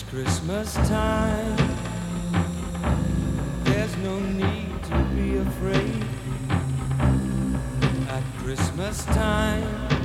It's Christmas time, there's no need to be afraid. At Christmas time,